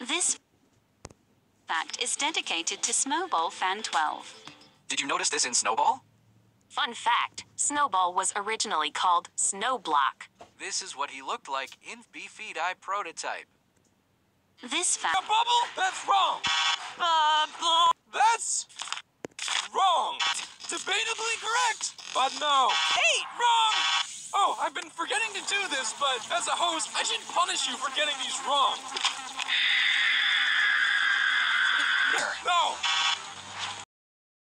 This fact is dedicated to Snowball Fan 12. Did you notice this in Snowball? Fun fact Snowball was originally called Snowblock. This is what he looked like in BFDI Prototype. This A fact bubble? That's wrong. Bubble! That's wrong. Debatably correct, but no. Hey, wrong. Oh, I've been forgetting to do this, but as a host, I should punish you for getting these wrong. No,